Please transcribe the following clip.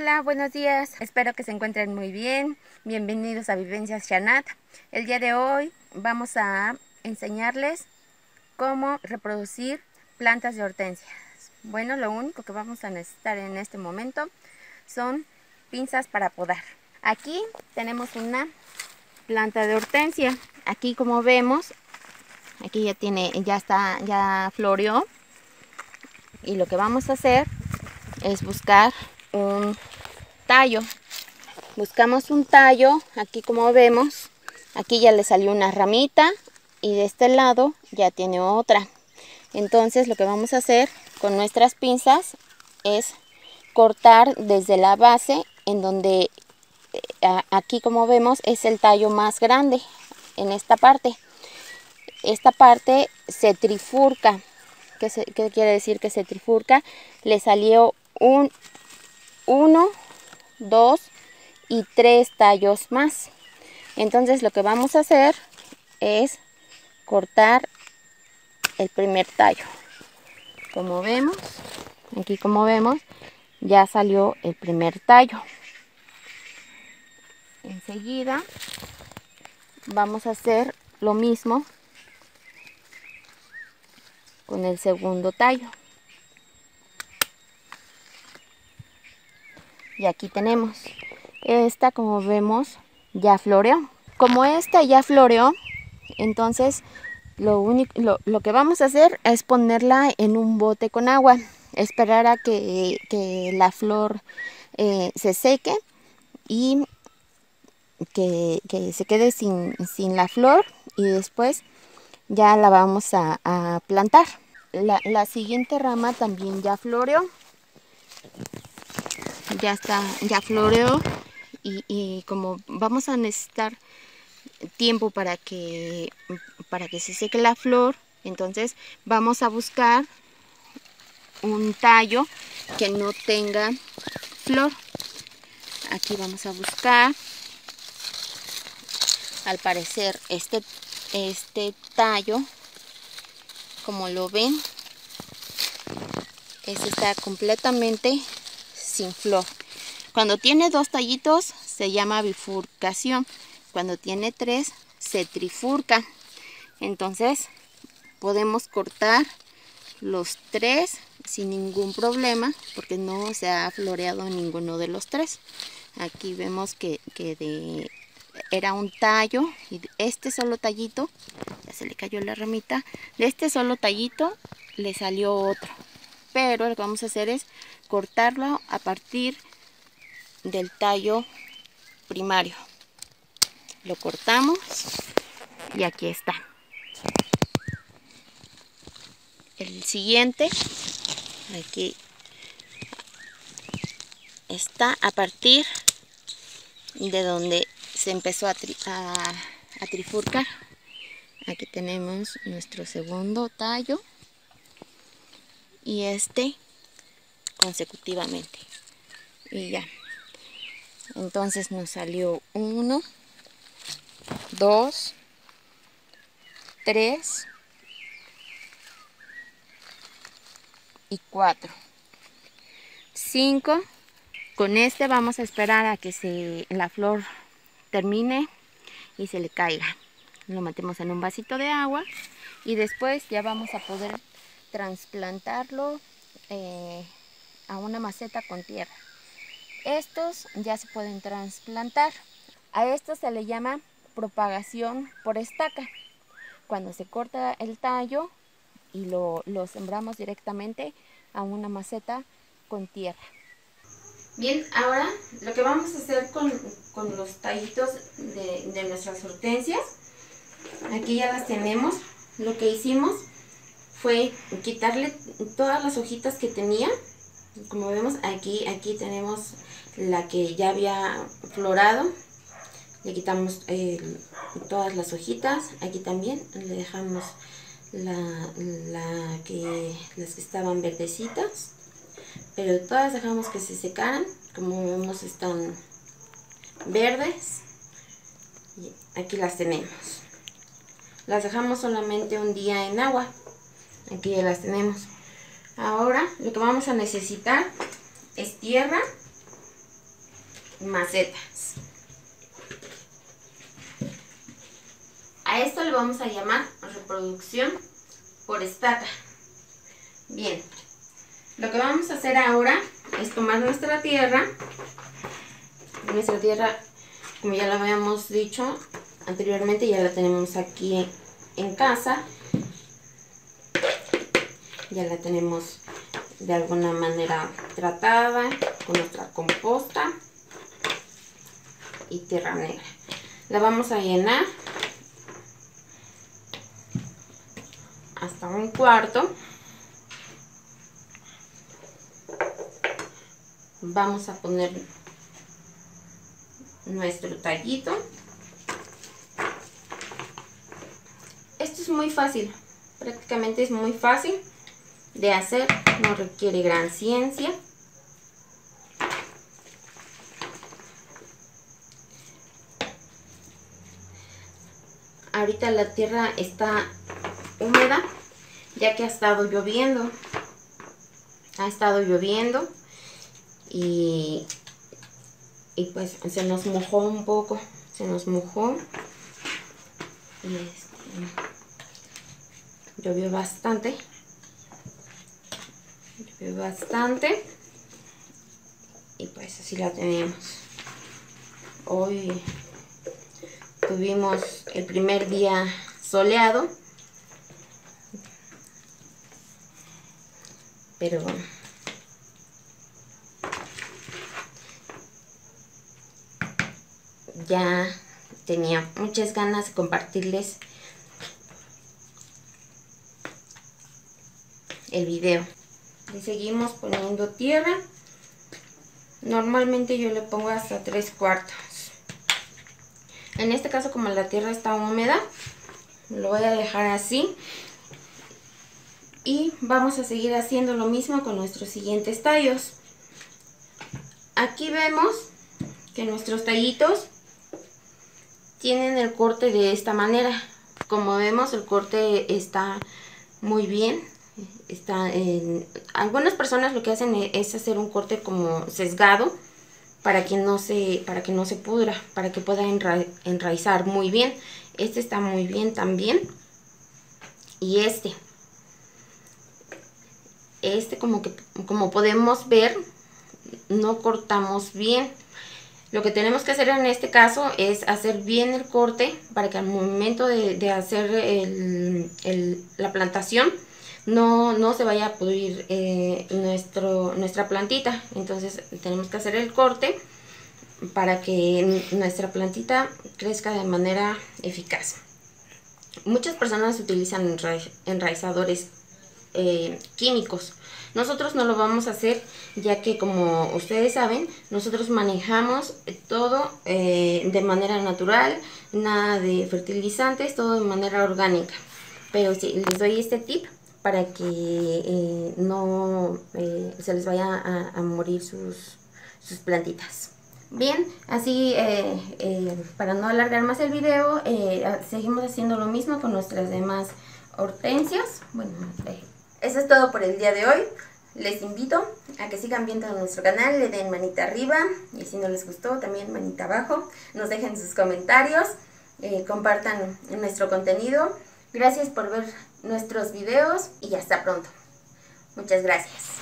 Hola, buenos días. Espero que se encuentren muy bien. Bienvenidos a Vivencias Shanat. El día de hoy vamos a enseñarles cómo reproducir plantas de hortensias. Bueno, lo único que vamos a necesitar en este momento son pinzas para podar. Aquí tenemos una planta de hortensia. Aquí como vemos, aquí ya tiene, ya está, ya floreó. Y lo que vamos a hacer es buscar un tallo. Buscamos un tallo, aquí como vemos, aquí ya le salió una ramita y de este lado ya tiene otra. Entonces lo que vamos a hacer con nuestras pinzas es cortar desde la base en donde eh, aquí como vemos es el tallo más grande en esta parte. Esta parte se trifurca. ¿Qué, qué quiere decir que se trifurca? Le salió un uno, dos y tres tallos más. Entonces lo que vamos a hacer es cortar el primer tallo. Como vemos, aquí como vemos, ya salió el primer tallo. Enseguida vamos a hacer lo mismo con el segundo tallo. Y aquí tenemos. Esta, como vemos, ya floreó. Como esta ya floreó, entonces lo, único, lo, que vamos a hacer es ponerla en un bote con agua. Esperar a que, la flor eh, se seque y que, se quede sin, la flor y después ya la vamos a, plantar. La, la, siguiente rama también ya floreó ya está, ya floreó y, como vamos a necesitar tiempo para que, para que se seque la flor, entonces vamos a buscar un tallo que no tenga flor. Aquí vamos a buscar, al parecer este, este tallo, como lo ven, este está completamente sin flor. Cuando tiene dos tallitos se llama bifurcación. Cuando tiene tres se trifurca. Entonces podemos cortar los tres sin ningún problema porque no se ha floreado ninguno de los tres. Aquí vemos que, de, era un tallo y este solo tallito, ya se le cayó la ramita, de este solo tallito le salió otro. Pero lo que vamos a hacer es cortarlo a partir del tallo primario. Lo cortamos y aquí está. El siguiente, aquí está a partir de donde se empezó a, a trifurcar. Aquí tenemos nuestro segundo tallo y este consecutivamente. Y ya. Entonces nos salió uno dos tres y cuatro. Cinco. Con este vamos a esperar a que se la flor termine y se le caiga. Lo metemos en un vasito de agua y después ya vamos a poder trasplantarlo eh, a una maceta con tierra. Estos ya se pueden trasplantar. A esto se le llama propagación por estaca. Cuando se corta el tallo y lo, sembramos directamente a una maceta con tierra. Bien, ahora lo que vamos a hacer con, los tallitos de, de, nuestras hortensias, aquí ya las tenemos, lo que hicimos fue quitarle todas las hojitas que tenía como vemos aquí, aquí tenemos la que ya había florado. Le quitamos eh, todas las hojitas. Aquí también le dejamos la, que, las que estaban verdecitas. Pero todas dejamos que se secaran. Como vemos están verdes. Y aquí las tenemos. Las dejamos solamente un día en agua. Aquí ya las tenemos. Ahora lo que vamos a necesitar es tierra macetas. A esto le vamos a llamar reproducción por estaca. Bien, lo que vamos a hacer ahora es tomar nuestra tierra. Nuestra tierra, como ya lo habíamos dicho anteriormente, ya la tenemos aquí en casa. Ya la tenemos de alguna manera tratada con nuestra composta y tierra negra. La vamos a llenar hasta un cuarto. Vamos a poner nuestro tallito. Esto es muy fácil, prácticamente es muy fácil de hacer, no requiere gran ciencia. Ahorita la tierra está húmeda ya que ha estado lloviendo. Ha estado lloviendo y, y pues se nos mojó un poco, se nos mojó y este, llovió bastante bastante. Y pues así la tenemos. Hoy tuvimos el primer día soleado. Pero ya tenía muchas ganas de compartirles el video le seguimos poniendo tierra. Normalmente yo le pongo hasta tres cuartos. En este caso como la tierra está húmeda lo voy a dejar así. Y vamos a seguir haciendo lo mismo con nuestros siguientes tallos. Aquí vemos que nuestros tallitos tienen el corte de esta manera. Como vemos el corte está muy bien está en, algunas personas lo que hacen e, es hacer un corte como sesgado para que no se para que no se pudra para que pueda enraizar muy bien. Este está muy bien también. Y este. Este como que como podemos ver no cortamos bien. Lo que tenemos que hacer en este caso es hacer bien el corte para que al momento de, hacer la plantación no, no se vaya a pudrir eh, nuestro, nuestra plantita. Entonces tenemos que hacer el corte para que nuestra plantita crezca de manera eficaz. Muchas personas utilizan enraizadores eh, químicos. Nosotros no lo vamos a hacer ya que como ustedes saben, nosotros manejamos todo eh, de manera natural, nada de fertilizantes, todo de manera orgánica. Pero si les doy este tip para que eh, no eh, se les vaya a, morir sus, sus, plantitas. Bien, así eh, para no alargar más el video, seguimos haciendo lo mismo con nuestras demás hortensias. Bueno, eso es todo por el día de hoy. Les invito a que sigan viendo nuestro canal, le den manita arriba y si no les gustó también manita abajo. Nos dejen sus comentarios, compartan nuestro contenido. Gracias por ver nuestros videos y hasta pronto. Muchas gracias.